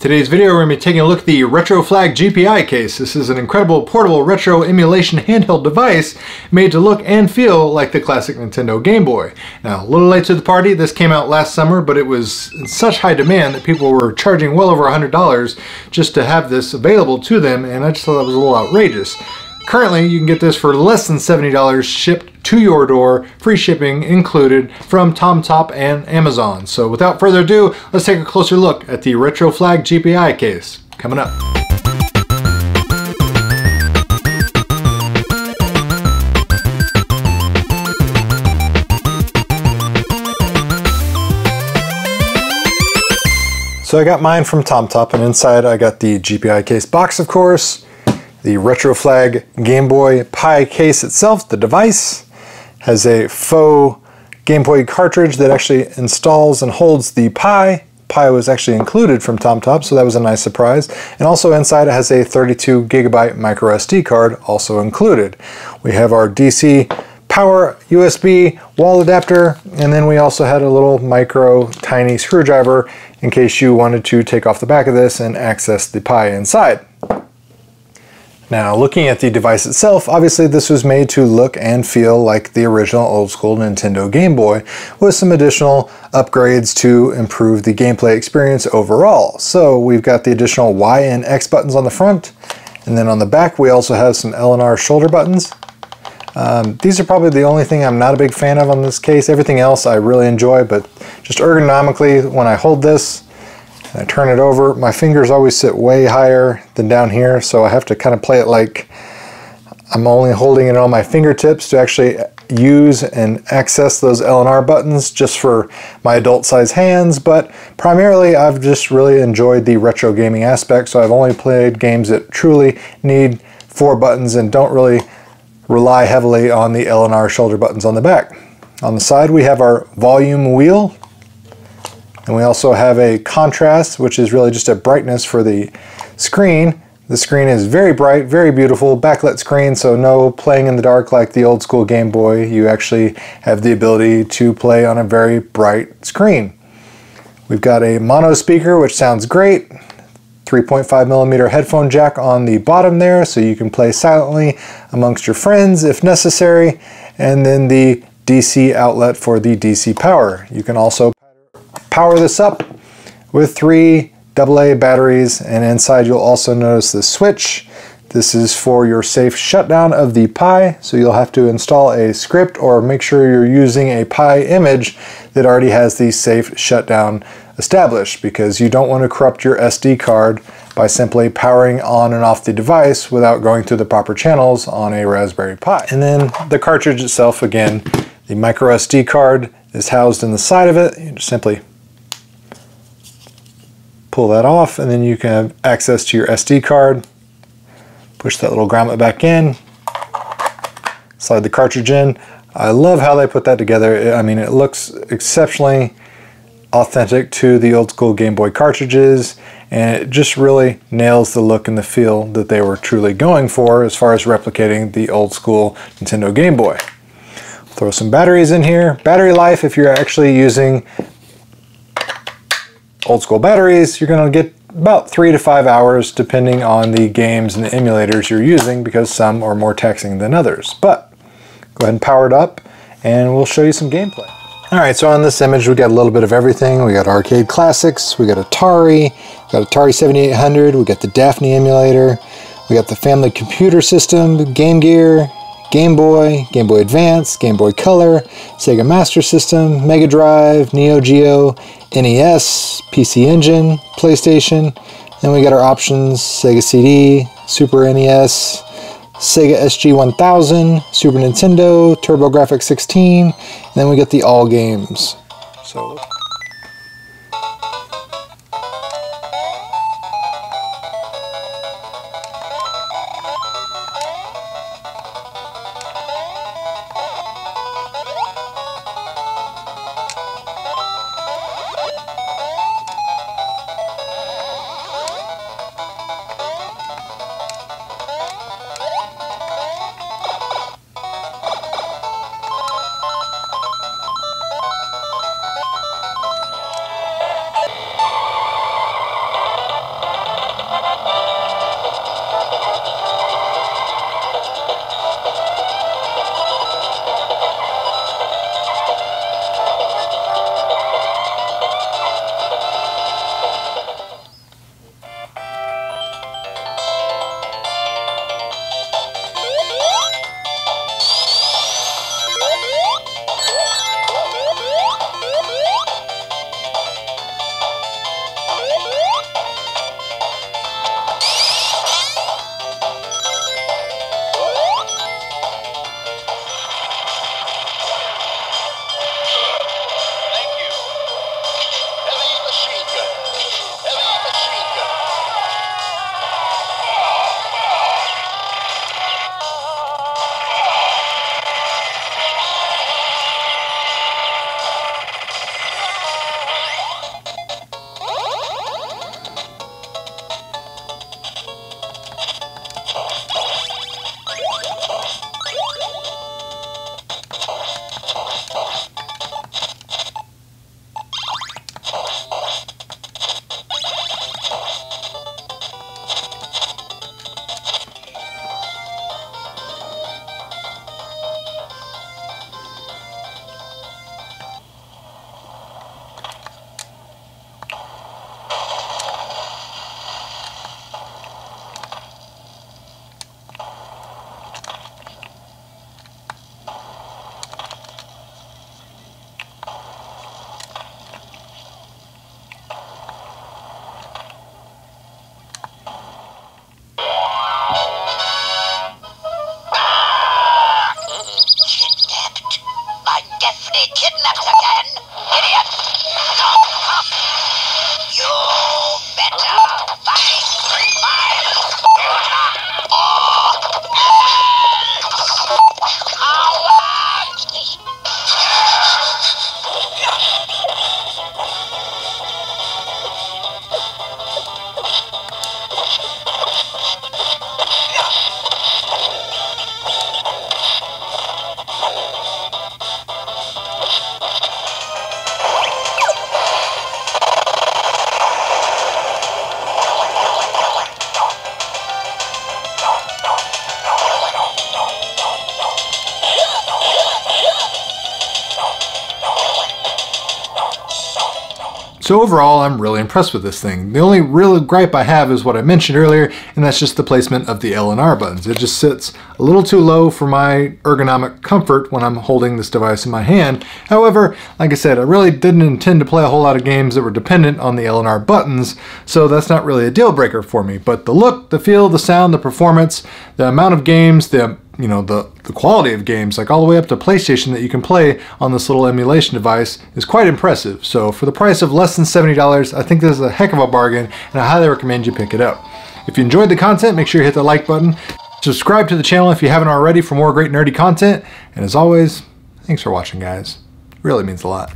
Today's video we're going to be taking a look at the RetroFlag GPI case. This is an incredible portable retro emulation handheld device made to look and feel like the classic Nintendo Game Boy. Now a little late to the party, this came out last summer but it was in such high demand that people were charging well over $100 just to have this available to them and I just thought that was a little outrageous. Currently, you can get this for less than $70 shipped to your door, free shipping included from TomTop and Amazon. So without further ado, let's take a closer look at the RetroFlag GPI case. Coming up. So I got mine from TomTop and inside I got the GPI case box of course, the RetroFlag Game Boy Pi case itself, the device, has a faux Game Boy cartridge that actually installs and holds the Pi. Pi was actually included from TomTop, so that was a nice surprise. And also inside it has a 32 gigabyte micro SD card also included. We have our DC power USB wall adapter, and then we also had a little micro tiny screwdriver in case you wanted to take off the back of this and access the Pi inside. Now looking at the device itself, obviously this was made to look and feel like the original old school Nintendo Game Boy with some additional upgrades to improve the gameplay experience overall. So we've got the additional Y and X buttons on the front and then on the back we also have some L and R shoulder buttons. Um, these are probably the only thing I'm not a big fan of on this case. Everything else I really enjoy, but just ergonomically when I hold this, I turn it over. My fingers always sit way higher than down here, so I have to kind of play it like I'm only holding it on my fingertips to actually use and access those L and R buttons just for my adult size hands, but primarily I've just really enjoyed the retro gaming aspect, so I've only played games that truly need four buttons and don't really rely heavily on the L and R shoulder buttons on the back. On the side we have our volume wheel and we also have a contrast, which is really just a brightness for the screen. The screen is very bright, very beautiful, backlit screen, so no playing in the dark like the old school Game Boy. You actually have the ability to play on a very bright screen. We've got a mono speaker, which sounds great. 3.5 millimeter headphone jack on the bottom there, so you can play silently amongst your friends if necessary. And then the DC outlet for the DC power. You can also power this up with three AA batteries and inside you'll also notice the switch. This is for your safe shutdown of the Pi, so you'll have to install a script or make sure you're using a Pi image that already has the safe shutdown established because you don't want to corrupt your SD card by simply powering on and off the device without going through the proper channels on a Raspberry Pi. And then the cartridge itself, again, the micro SD card is housed in the side of it. You just simply pull that off and then you can have access to your SD card. Push that little grommet back in, slide the cartridge in. I love how they put that together. I mean, it looks exceptionally authentic to the old school Game Boy cartridges and it just really nails the look and the feel that they were truly going for as far as replicating the old school Nintendo Game Boy. Throw some batteries in here. Battery life, if you're actually using old school batteries, you're going to get about three to five hours depending on the games and the emulators you're using because some are more taxing than others. But go ahead and power it up and we'll show you some gameplay. Alright, so on this image we got a little bit of everything. We got arcade classics, we got Atari, we got Atari 7800, we got the Daphne emulator, we got the family computer system, Game Gear, Game Boy, Game Boy Advance, Game Boy Color, Sega Master System, Mega Drive, Neo Geo, NES, PC Engine, PlayStation. Then we got our options, Sega CD, Super NES, Sega SG-1000, Super Nintendo, TurboGrafx 16, and then we get the all games. So So overall, I'm really impressed with this thing. The only real gripe I have is what I mentioned earlier, and that's just the placement of the L and R buttons. It just sits a little too low for my ergonomic comfort when I'm holding this device in my hand. However, like I said, I really didn't intend to play a whole lot of games that were dependent on the L and R buttons, so that's not really a deal breaker for me. But the look, the feel, the sound, the performance, the amount of games, the you know the, the quality of games like all the way up to PlayStation that you can play on this little emulation device is quite impressive so for the price of less than $70 I think this is a heck of a bargain and I highly recommend you pick it up. If you enjoyed the content make sure you hit the like button, subscribe to the channel if you haven't already for more great nerdy content and as always thanks for watching guys it really means a lot.